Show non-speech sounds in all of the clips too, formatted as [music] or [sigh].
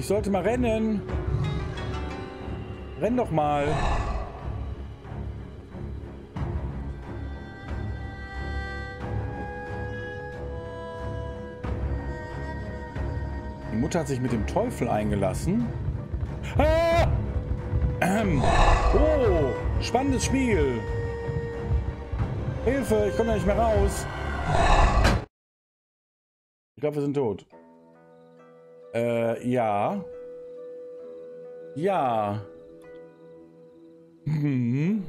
Ich sollte mal rennen. Renn doch mal. Die Mutter hat sich mit dem Teufel eingelassen. Ah! Ähm. Oh, spannendes Spiel. Hilfe, ich komme da nicht mehr raus. Ich glaube, wir sind tot. Äh, ja. Ja. Mhm.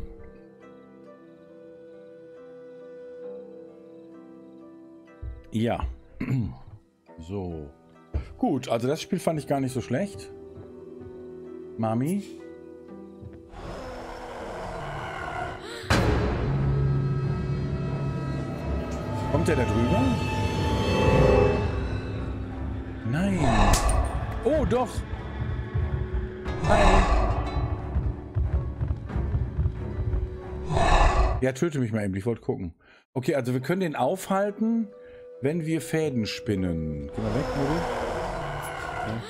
Ja. [clears throat] So. Gut, also das Spiel fand ich gar nicht so schlecht. Mami. Kommt der da drüber? Nein. Oh, doch. Hi. Ja, töte mich mal eben. Ich wollte gucken. Okay, also wir können den aufhalten, wenn wir Fäden spinnen. Geh mal weg, Mutti. Ja.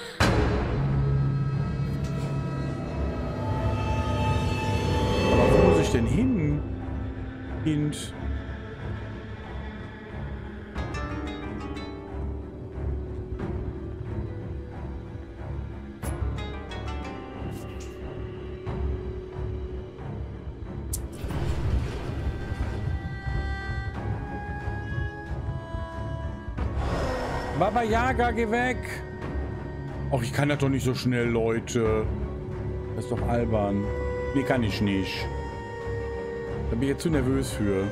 Aber wo muss ich denn hin? Kind. Baba Yaga, geh weg! Och, ich kann das doch nicht so schnell, Leute. Das ist doch albern. Nee, kann ich nicht. Da bin ich jetzt zu nervös für.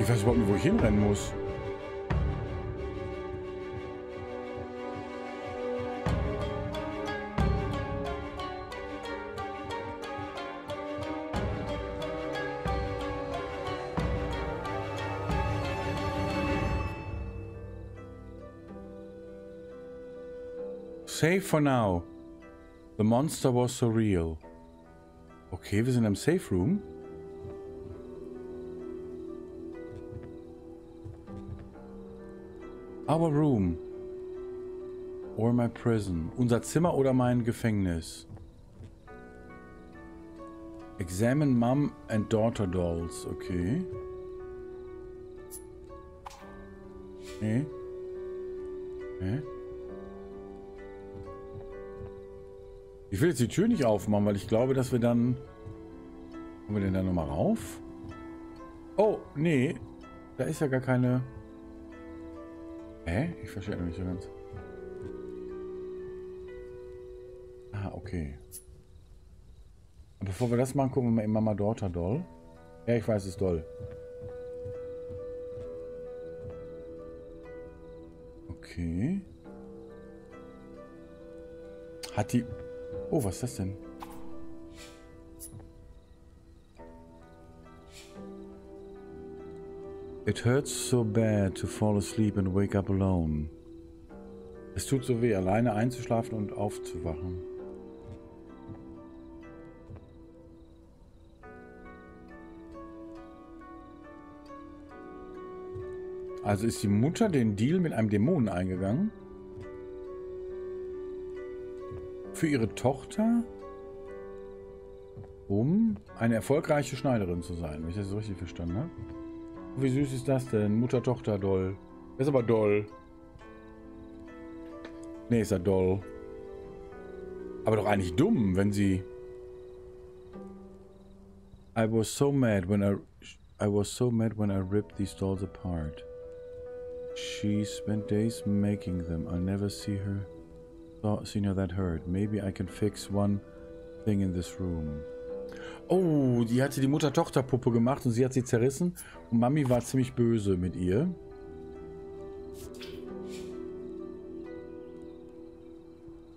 Ich weiß überhaupt nicht, wo ich hinrennen muss. Safe for now. The monster was so real. Okay, wir sind im Safe Room. Our room. Or my prison. Unser Zimmer oder mein Gefängnis. Examine Mom and Daughter Dolls. Okay. Nee. Okay. Ich will jetzt die Tür nicht aufmachen, weil ich glaube, dass wir dann... Kommen wir denn da nochmal rauf? Oh, nee. Da ist ja gar keine... Hä? Ich verstehe nicht so ganz. Ah, okay. Und bevor wir das machen, gucken wir mal in Mama Daughter Doll. Ja, ich weiß, es ist doll. Okay. Hat die... Oh, was ist das denn? It hurts so bad to fall asleep and wake up alone. Es tut so weh, alleine einzuschlafen und aufzuwachen. Also ist die Mutter den Deal mit einem Dämonen eingegangen? Für ihre Tochter? Um eine erfolgreiche Schneiderin zu sein, wenn ich das so richtig verstanden habe. Wie süß ist das denn? Mutter-Tochter doll. Das ist aber doll. Nee, ist ja doll. Aber doch eigentlich dumm, wenn sie... I was so mad when I... I was so mad when I ripped these dolls apart. She spent days making them. I'll never see her... Seen her that hurt. Maybe I can fix one thing in this room. Oh, die hatte die Mutter-Tochter-Puppe gemacht und sie hat sie zerrissen. Und Mami war ziemlich böse mit ihr.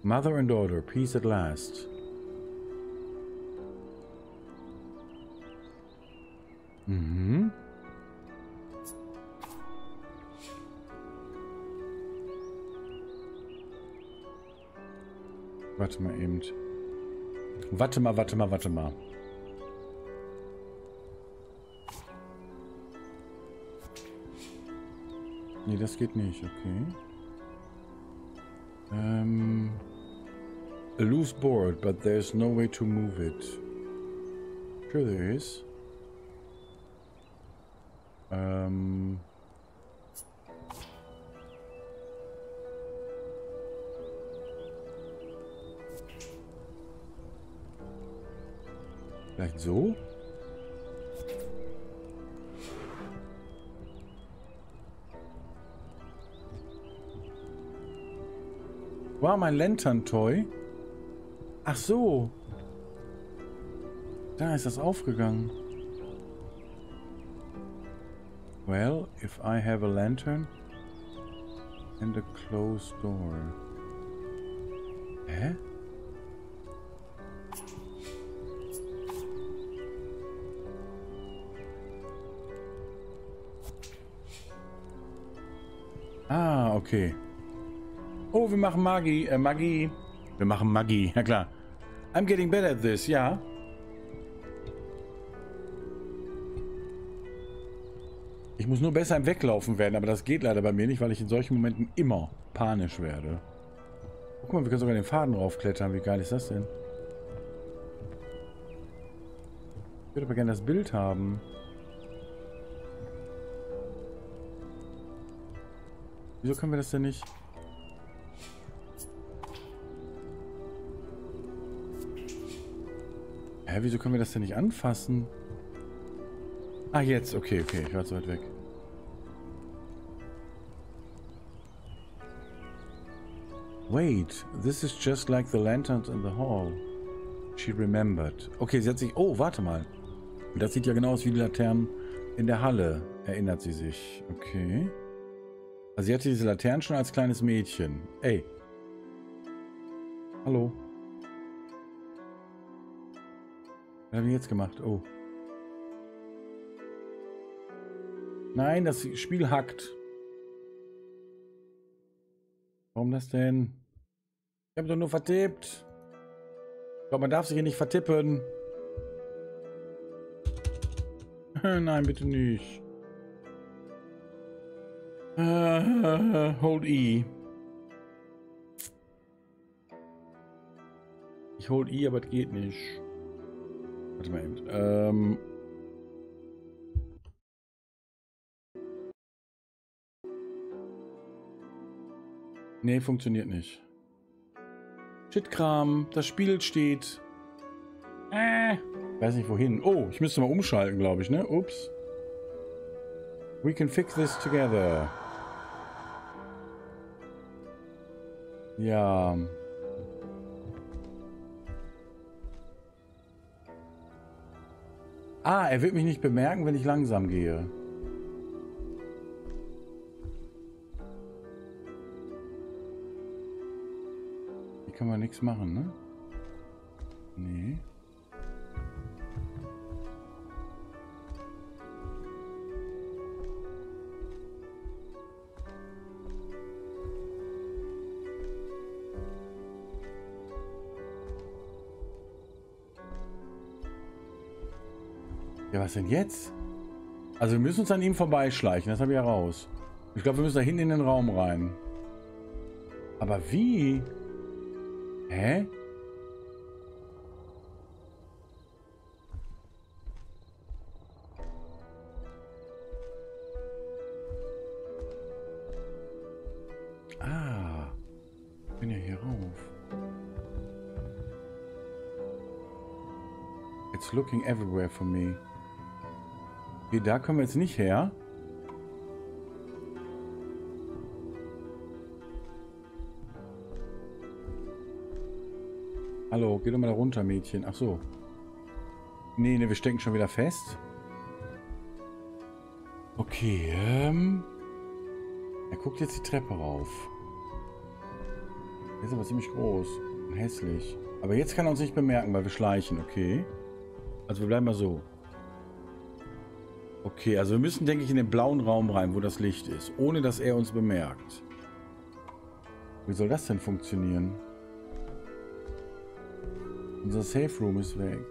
Mother and daughter, peace at last. Mhm. warte mal eben. Warte mal, warte mal, warte mal. Nee, das geht nicht, okay. Ähm... A loose board, but there's no way to move it. Sure there is. Ähm... so? War mein Lantern-Toy? Ach so. Da ist das aufgegangen. Well, if I have a lantern and a closed door. Hä? Ah, okay. Oh, wir machen Magie. Äh, Magie. Wir machen Magie. [laughs] Ja klar. I'm getting better at this, ja. Ich muss nur besser im Weglaufen werden, aber das geht leider bei mir nicht, weil ich in solchen Momenten immer panisch werde. Guck mal, wir können sogar den Faden raufklettern. Wie geil ist das denn? Ich würde aber gerne das Bild haben. Wieso können wir das denn nicht? Hä, wieso können wir das denn nicht anfassen? Ah, jetzt. Okay, okay. Ich war zu weit weg. Wait, this is just like the lanterns in the hall. She remembered. Okay, sie hat sich... Oh, warte mal. Das sieht ja genau aus wie die Laternen in der Halle. Erinnert sie sich. Okay. Also sie hatte diese Laternen schon als kleines Mädchen. Ey. Hallo. Was haben wir jetzt gemacht? Oh. Nein, das Spiel hackt. Warum das denn? Ich habe doch nur vertippt. Ich glaube, man darf sich hier nicht vertippen. [laughs] Nein, bitte nicht. Uh, hold E. Ich hold E, aber es geht nicht. Warte mal eben. Ähm. Nee, funktioniert nicht. Shitkram, das Spiel steht. Äh. Weiß nicht wohin. Oh, ich müsste mal umschalten, glaube ich, ne? Ups. We can fix this together. Ja. Ah, er wird mich nicht bemerken, wenn ich langsam gehe. Hier kann man nichts machen, ne? Nee. Was denn jetzt? Also wir müssen uns an ihm vorbeischleichen, das habe ich ja raus. Ich glaube, wir müssen da hinten in den Raum rein. Aber wie? Hä? Ah. Ich bin ja hier rauf. It's looking everywhere for me. Okay, da kommen wir jetzt nicht her. Hallo, geh doch mal da runter, Mädchen. Ach so. Nee, nee, wir stecken schon wieder fest. Okay, ähm... Er guckt jetzt die Treppe rauf. Der ist aber ziemlich groß und hässlich. Aber jetzt kann er uns nicht bemerken, weil wir schleichen, okay. Also wir bleiben mal so. Okay, also wir müssen, denke ich, in den blauen Raum rein, wo das Licht ist, ohne dass er uns bemerkt. Wie soll das denn funktionieren? Unser Safe Room ist weg.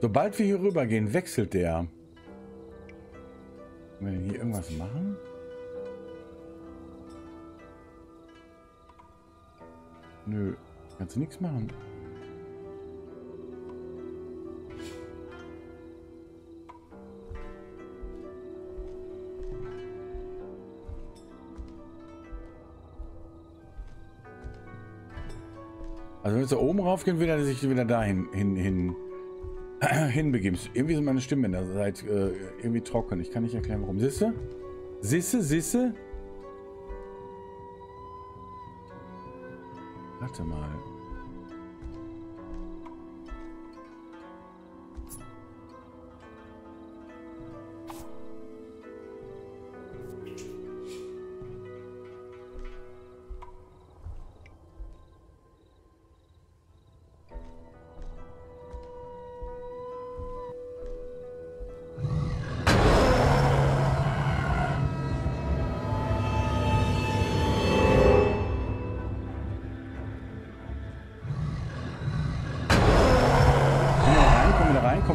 Sobald wir hier rüber gehen, wechselt der. Können wir denn hier irgendwas machen? Nö, kannst du nichts machen. Also wenn wir da oben raufgehen, will er sich wieder dahin hin, hin, [clears throat] hinbegeben. Irgendwie sind meine Stimmbänder seit äh, irgendwie trocken. Ich kann nicht erklären, warum. Sisse? Sisse? Sisse? to my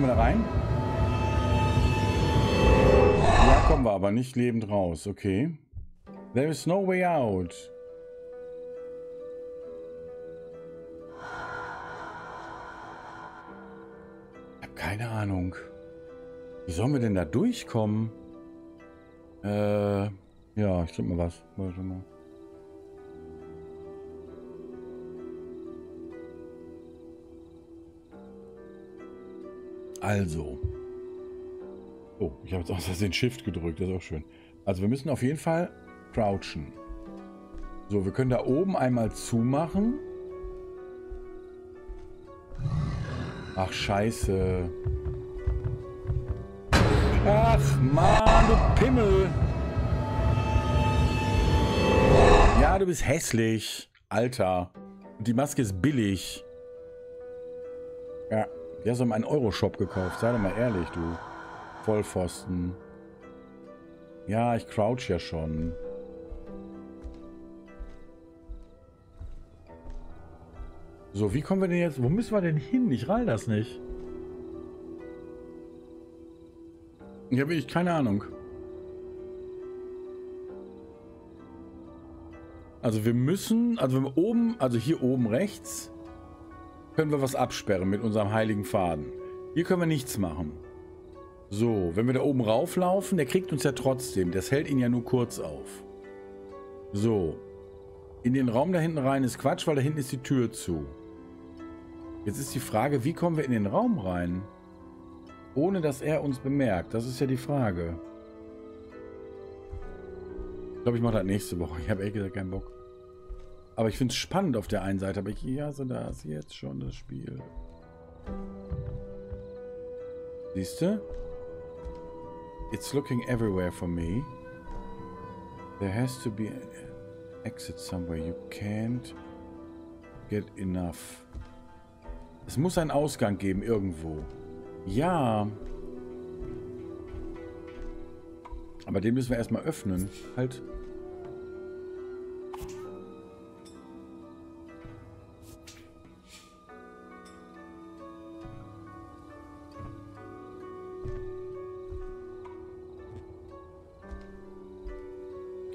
Warte mal. aber nicht lebend raus. Okay. There is no way out. Keine Ahnung. Wie sollen wir denn da durchkommen? Äh, ja, ich drück mal was. Warte mal. Also. Oh, ich habe jetzt aus Versehen Shift gedrückt, das ist auch schön. Also wir müssen auf jeden Fall crouchen. So, wir können da oben einmal zumachen. Ach, scheiße. Ach, Mann, du Pimmel. Ja, du bist hässlich. Alter. Die Maske ist billig. Ja, die hast du in einem Euro-Shop gekauft. Sei doch mal ehrlich, du. Vollpfosten. Ja, ich crouch ja schon. So, wie kommen wir denn jetzt? Wo müssen wir denn hin? Ich rall das nicht. Ich habe wirklich keine Ahnung. Also wir müssen, also wenn wir oben, also hier oben rechts, können wir was absperren mit unserem heiligen Faden. Hier können wir nichts machen. So, wenn wir da oben rauflaufen, der kriegt uns ja trotzdem. Das hält ihn ja nur kurz auf. So. In den Raum da hinten rein ist Quatsch, weil da hinten ist die Tür zu. Jetzt ist die Frage, wie kommen wir in den Raum rein? Ohne dass er uns bemerkt. Das ist ja die Frage. Ich glaube, ich mache das nächste Woche. Ich habe ehrlich gesagt keinen Bock. Aber ich finde es spannend auf der einen Seite. Aber ich, ja, so da ist jetzt schon das Spiel. Siehst du? It's looking everywhere for me. There has to be an exit somewhere. You can't get enough. Es muss einen Ausgang geben irgendwo. Ja. Aber den müssen wir erstmal öffnen. Halt.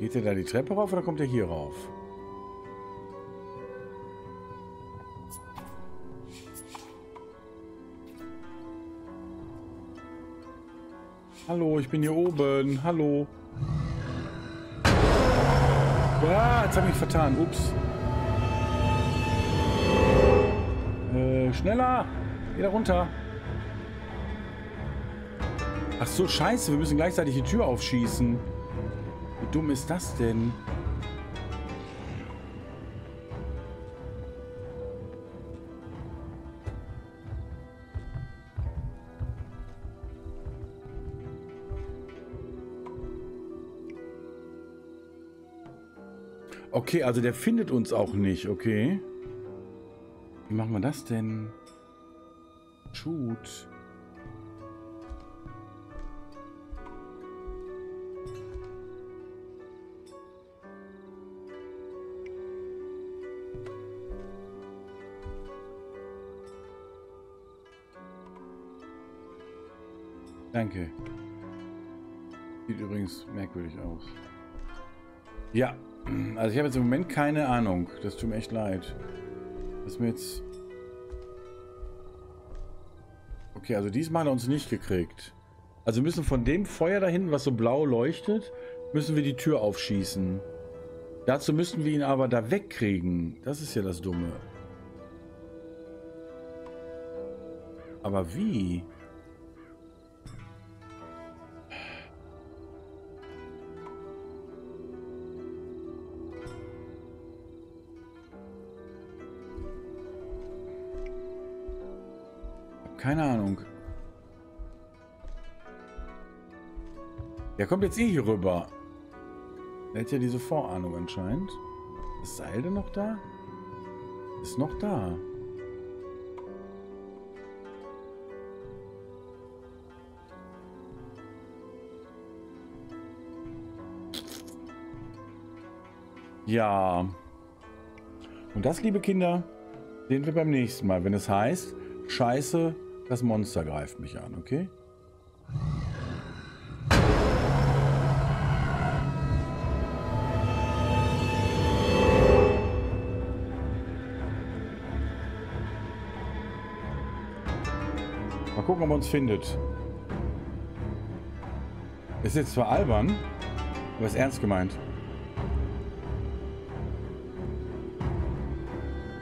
Geht er da die Treppe rauf oder kommt er hier rauf? Hallo, ich bin hier oben. Hallo. Ah, jetzt habe ich mich vertan. Ups. Äh, schneller. Wieder runter. Ach so, scheiße. Wir müssen gleichzeitig die Tür aufschießen. Wie dumm ist das denn? Okay, also der findet uns auch nicht, okay. Wie machen wir das denn? Shoot. Danke. Sieht übrigens merkwürdig aus. Ja, also ich habe jetzt im Moment keine Ahnung. Das tut mir echt leid. Ist mir jetzt... Okay, also diesmal hat er uns nicht gekriegt. Also müssen von dem Feuer da hinten, was so blau leuchtet, müssen wir die Tür aufschießen. Dazu müssten wir ihn aber da wegkriegen. Das ist ja das Dumme. Aber wie? Keine Ahnung. Der kommt jetzt eh hier rüber. Der hat ja diese Vorahnung anscheinend. Ist Seil denn noch da? Ist noch da. Ja. Und das, liebe Kinder, sehen wir beim nächsten Mal, wenn es heißt, Scheiße, das Monster greift mich an, okay? Mal gucken, ob er uns findet. Ist jetzt zwar albern, aber ist ernst gemeint.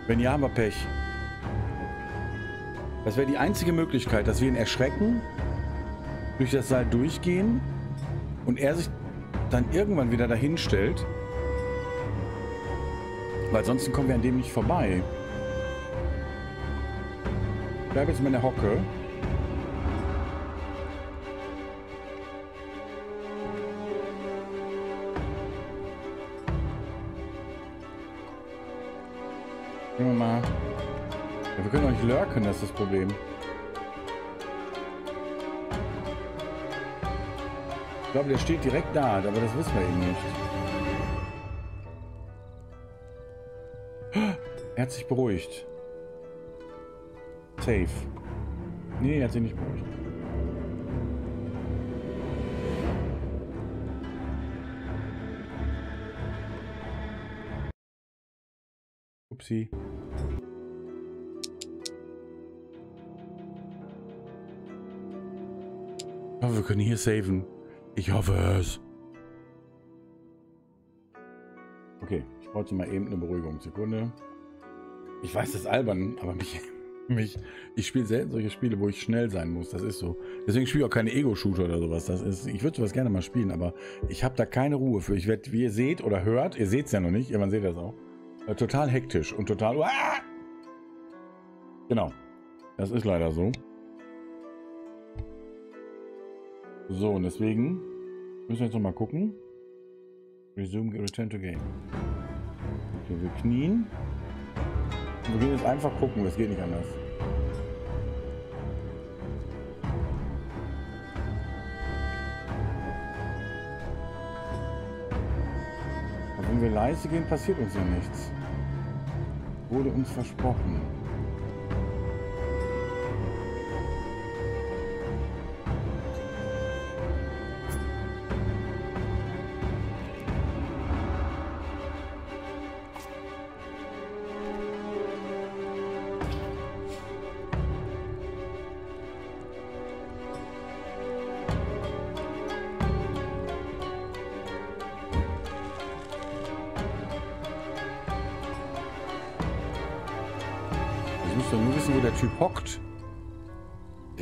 Wenn ja, haben wir Pech. Das wäre die einzige Möglichkeit, dass wir ihn erschrecken, durch das Seil durchgehen und er sich dann irgendwann wieder dahin stellt. Weil sonst kommen wir an dem nicht vorbei. Ich bleibe jetzt mal in der Hocke. Ja, wir können doch nicht lurken, das ist das Problem. Ich glaube, der steht direkt da, aber das wissen wir eben nicht. Er hat sich beruhigt. Safe. Nee, er hat sich nicht beruhigt. Upsi. Hoffe, wir können hier saven. Ich hoffe es. Okay, ich brauche mal eben eine Beruhigung. Sekunde. Ich weiß, das ist albern, aber mich, [laughs] mich ich spiele selten solche Spiele, wo ich schnell sein muss. Das ist so. Deswegen spiele ich auch keine Ego-Shooter oder sowas. Das ist, ich würde sowas gerne mal spielen, aber ich habe da keine Ruhe für. Ich werde, wie ihr seht oder hört, ihr seht es ja noch nicht, irgendwann seht ihr das auch, äh, total hektisch und total... Ah! Genau. Das ist leider so. So, und deswegen müssen wir jetzt nochmal gucken. Resume, return to game. Okay, wir knien. Wir gehen jetzt einfach gucken, es geht nicht anders. Aber wenn wir leise gehen, passiert uns ja nichts. Wurde uns versprochen.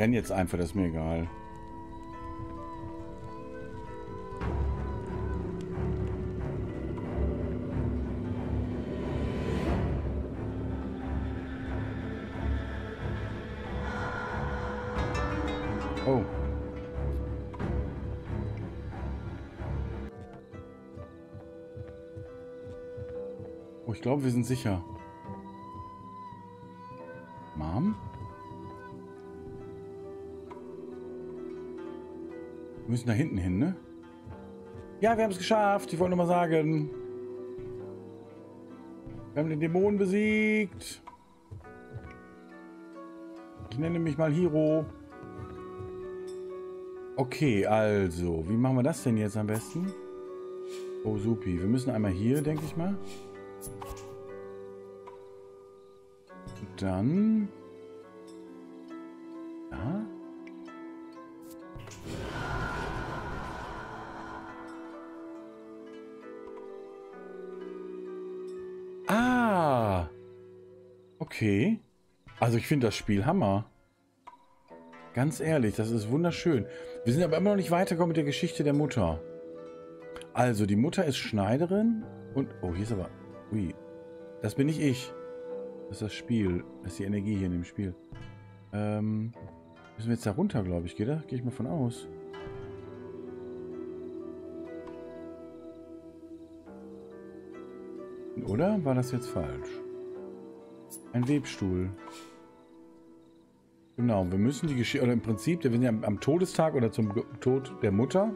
Renn jetzt einfach, das ist mir egal. Oh. Oh, ich glaube, wir sind sicher. Müssen da hinten hin, ne? Ja, wir haben es geschafft. Ich wollte nur mal sagen. Wir haben den Dämonen besiegt. Ich nenne mich mal Hiro. Okay, also, wie machen wir das denn jetzt am besten? Oh, supi. Wir müssen einmal hier, denke ich mal. Dann... Okay. Also ich finde das Spiel Hammer. Ganz ehrlich, das ist wunderschön. Wir sind aber immer noch nicht weitergekommen mit der Geschichte der Mutter. Also, die Mutter ist Schneiderin und... Oh, hier ist aber... Ui. Das bin nicht ich. Das ist das Spiel. Das ist die Energie hier in dem Spiel. Ähm... Müssen wir jetzt da runter, glaube ich. Geht da? Gehe ich mal von aus. Oder war das jetzt falsch? Ein Webstuhl. Genau, wir müssen die Geschichte, oder im Prinzip, wir sind ja am, Todestag oder zum Tod der Mutter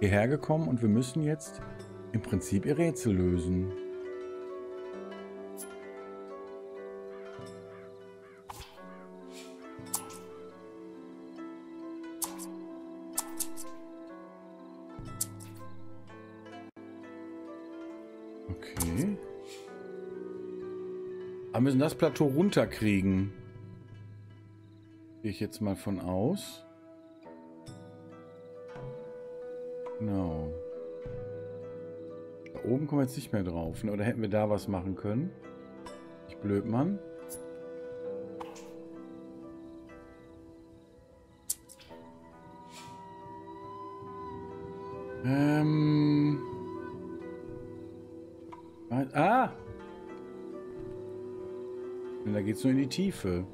hierher gekommen und wir müssen jetzt im Prinzip ihr Rätsel lösen. Okay. Aber müssen das Plateau runterkriegen. Gehe ich jetzt mal von aus. Genau. Da oben kommen wir jetzt nicht mehr drauf. Ne? Oder hätten wir da was machen können? Ich blöd, Mann. Geht's nur in die Tiefe.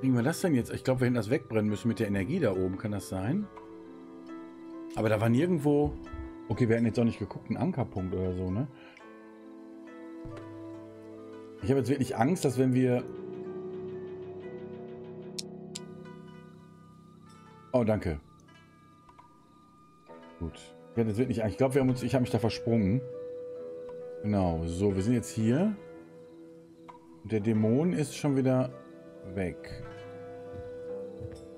kriegen wir das denn jetzt? Ich glaube, wir hätten das wegbrennen müssen mit der Energie da oben. Kann das sein? Aber da war nirgendwo... Okay, wir hätten jetzt auch nicht geguckt, ein Ankerpunkt oder so, ne? Ich habe jetzt wirklich Angst, dass wenn wir... Oh, danke. Gut. Ich, jetzt wirklich, ich glaube, wir haben uns, ich habe mich da versprungen. Genau, so, wir sind jetzt hier. Der Dämon ist schon wieder weg.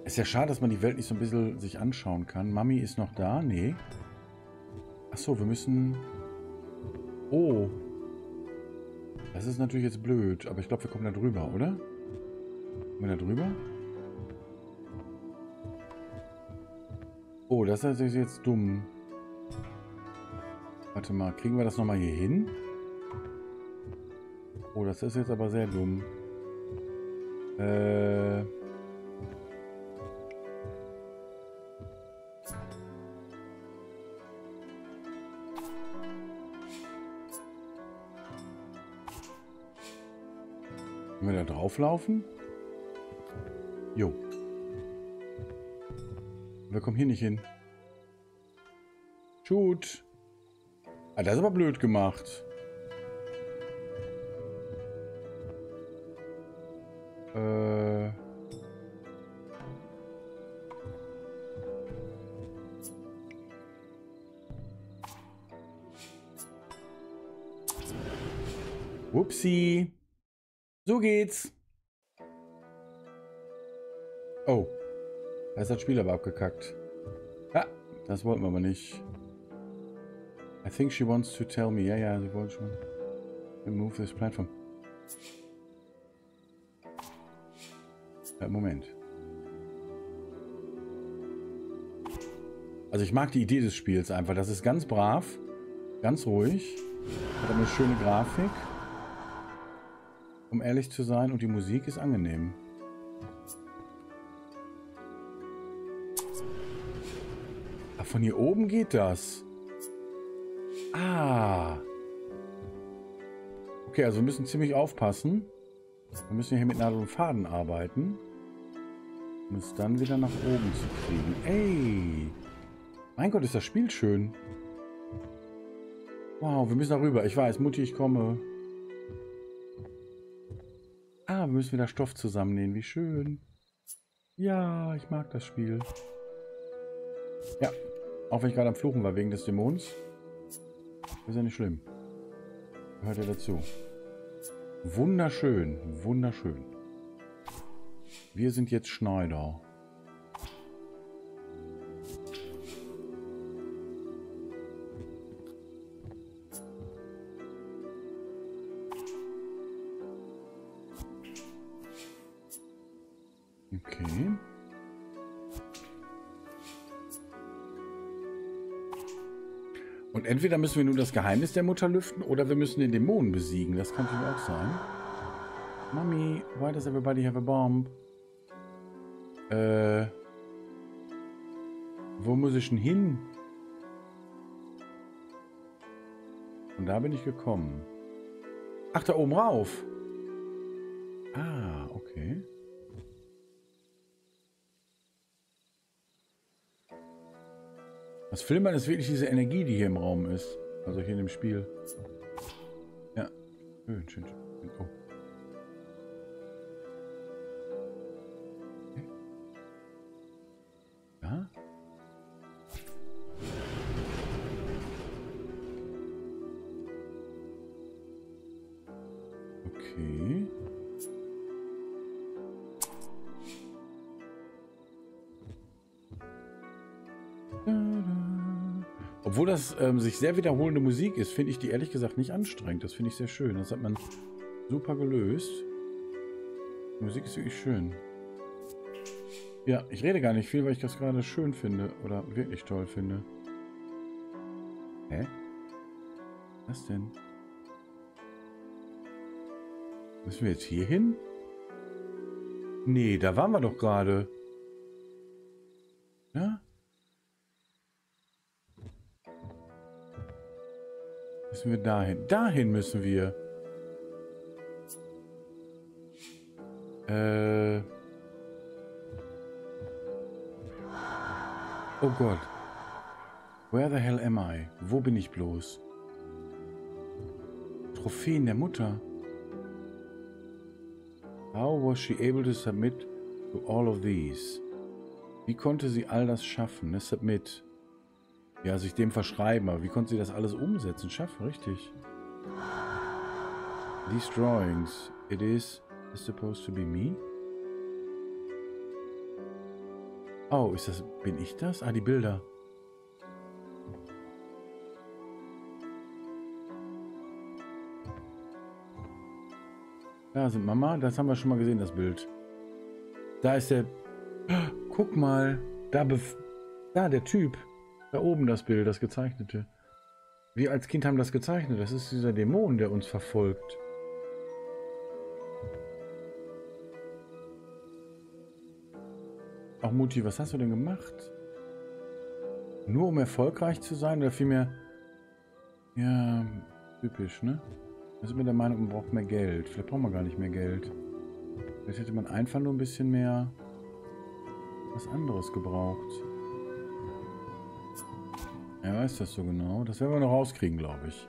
Ist ja schade, dass man die Welt nicht so ein bisschen sich anschauen kann. Mami ist noch da? Nee. Achso, wir müssen... Oh. Das ist natürlich jetzt blöd, aber ich glaube, wir kommen da drüber, oder? Kommen wir da drüber? Oh, das ist jetzt dumm. Warte mal, kriegen wir das nochmal hier hin? Oh, das ist jetzt aber sehr dumm. Äh... Können wir da drauflaufen? Jo. Wir kommen hier nicht hin. Shoot. Ah, das ist aber blöd gemacht. Geht's. Oh. Da ist das Spiel aber abgekackt. Ja, das wollten wir aber nicht. I think she wants to tell me. Ja, ja, sie wollte schon. Remove this platform. Ja, Moment. Also ich mag die Idee des Spiels einfach. Das ist ganz brav, ganz ruhig, hat eine schöne Grafik um ehrlich zu sein. Und die Musik ist angenehm. Ach, von hier oben geht das. Ah. Okay, also wir müssen ziemlich aufpassen. Wir müssen hier mit Nadel und Faden arbeiten. Um es dann wieder nach oben zu kriegen. Ey. Mein Gott, ist das Spiel schön. Wow, wir müssen da rüber. Ich weiß, Mutti, ich komme. Ah, wir müssen wieder Stoff zusammennähen. Wie schön. Ja, ich mag das Spiel. Ja, auch wenn ich gerade am Fluchen war wegen des Dämons. Ist ja nicht schlimm. Gehört ja dazu. Wunderschön, wunderschön. Wir sind jetzt Schneider. Okay. Und entweder müssen wir nun das Geheimnis der Mutter lüften oder wir müssen den Dämonen besiegen. Das kann natürlich auch sein. Mami, why does everybody have a bomb? Äh. Wo muss ich denn hin? Und da bin ich gekommen. Ach, da oben rauf. Ah, okay. Das Filmern ist wirklich diese Energie, die hier im Raum ist. Also hier in dem Spiel. Ja. Schön, schön, schön. Oh. Obwohl das ähm, sich sehr wiederholende Musik ist, finde ich die ehrlich gesagt nicht anstrengend. Das finde ich sehr schön. Das hat man super gelöst. Die Musik ist wirklich schön. Ja, ich rede gar nicht viel, weil ich das gerade schön finde. Oder wirklich toll finde. Hä? Was denn? Müssen wir jetzt hier hin? Nee, da waren wir doch gerade. Ja? Müssen wir dahin? Dahin müssen wir. Äh. Oh Gott. Where the hell am I? Wo bin ich bloß? Trophäen der Mutter. How was she able to submit to all of these? Wie konnte sie all das schaffen? Ne? Submit. Ja, sich dem verschreiben, aber wie konnte sie das alles umsetzen? Schaffen, richtig. These drawings, it is, supposed to be me? Oh, ist das, bin ich das? Ah, die Bilder. Da sind Mama, das haben wir schon mal gesehen, das Bild. Da ist der, guck mal, da, da der Typ. Da oben das Bild, das gezeichnete. Wir als Kind haben das gezeichnet. Das ist dieser Dämon, der uns verfolgt. Auch Mutti, was hast du denn gemacht? Nur um erfolgreich zu sein oder vielmehr... Ja, typisch, ne? Wir sind mit der Meinung, man braucht mehr Geld. Vielleicht brauchen wir gar nicht mehr Geld. Vielleicht hätte man einfach nur ein bisschen mehr was anderes gebraucht. Er weiß das so genau. Das werden wir noch rauskriegen, glaube ich.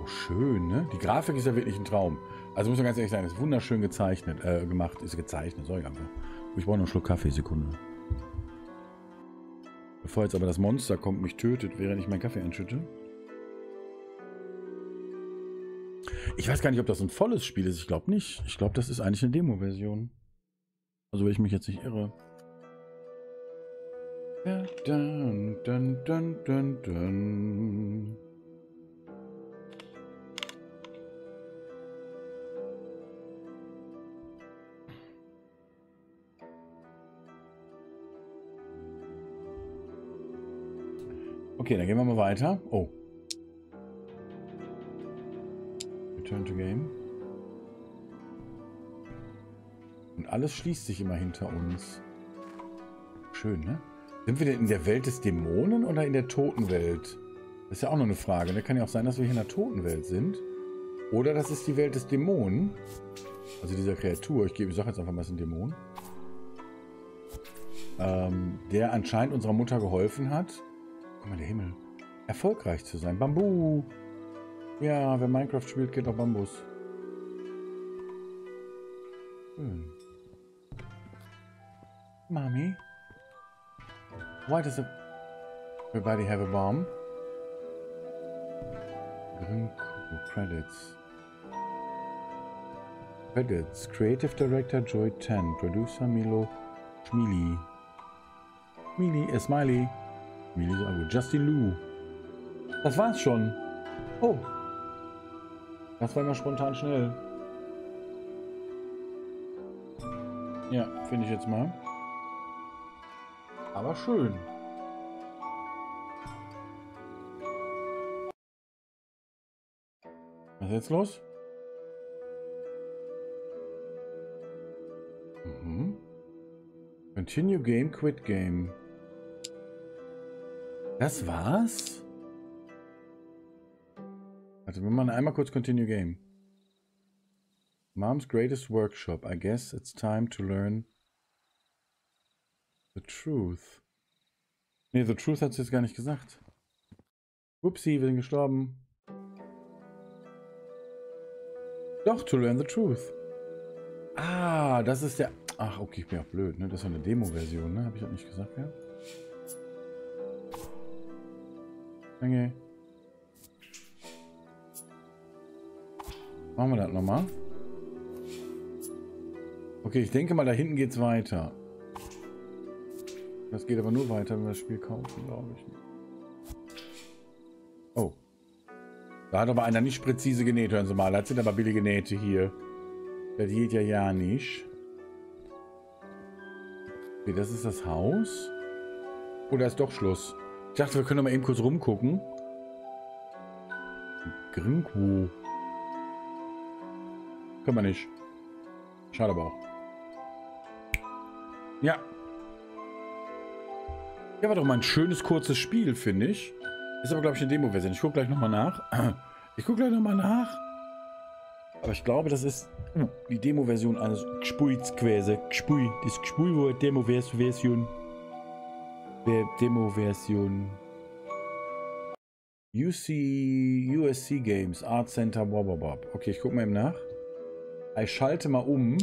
Oh, schön, ne? Die Grafik ist ja wirklich ein Traum. Also muss man ganz ehrlich sagen, ist wunderschön gezeichnet, äh, gemacht. Ist gezeichnet, ich einfach. Ich brauche noch einen Schluck Kaffee, Sekunde. Bevor jetzt aber das Monster kommt, mich tötet, während ich meinen Kaffee einschütte. Ich weiß gar nicht, ob das ein volles Spiel ist. Ich glaube nicht. Ich glaube, das ist eigentlich eine Demo-Version. Also, wenn ich mich jetzt nicht irre. Dun, dun, dun, dun, dun. Okay, dann gehen wir mal weiter. Oh, Return to Game. Und alles schließt sich immer hinter uns. Schön, ne? Sind wir denn in der Welt des Dämonen oder in der Totenwelt? Das ist ja auch noch eine Frage. Ne? Kann ja auch sein, dass wir hier in der Totenwelt sind. Oder das ist die Welt des Dämonen. Also dieser Kreatur. Ich, ich sage jetzt einfach mal, es ist ein Dämon. Ähm, der anscheinend unserer Mutter geholfen hat. Guck mal, der Himmel. erfolgreich zu sein. Bambu. Ja, wer Minecraft spielt, geht auf Bambus. Schön. Mommy? Why does everybody have a bomb? Credits. Credits. Creative Director Joy 10. Producer Milo Schmili. Schmili, äh, Smiley. Schmili. Justin Lou. Das war's schon. Oh. Das war immer spontan schnell. Ja, finde ich jetzt mal. Aber schön. Was ist jetzt los? Mhm. Continue Game, Quit Game. Das war's? Warte, wir machen einmal kurz Continue Game. Mom's greatest workshop. I guess it's time to learn the truth. Nee, the truth hat sie jetzt gar nicht gesagt. Upsi, wir sind gestorben. Doch, to learn the truth. Ah, das ist der... Ach, okay, ich bin auch blöd, ne? Das ist ja eine Demo-Version, ne? Habe ich auch nicht gesagt, ja? Okay. Machen wir das nochmal. Okay, ich denke mal, da hinten geht's weiter. Das geht aber nur weiter, wenn wir das Spiel kaufen, glaube ich. Oh. Da hat aber einer nicht präzise genäht, hören Sie mal. Das sind aber billige Nähte hier. Das geht ja ja nicht. Okay, das ist das Haus. Oder ist doch Schluss? Ich dachte, wir können mal eben kurz rumgucken. Gringu. Können wir nicht. Schade aber auch. Ja. Ja, war doch mal ein schönes, kurzes Spiel, finde ich. Ist aber, glaube ich, eine Demo-Version. Ich gucke gleich nochmal nach. [clears throat] Ich gucke gleich nochmal nach. Aber ich glaube, das ist uh, die Demo-Version eines Gspuns quasi. Gspui. Das Gspui war Demo-Version. Demo-Version. UC, USC Games, Art Center, Bob. Okay, ich gucke mal eben nach. Ich schalte mal um.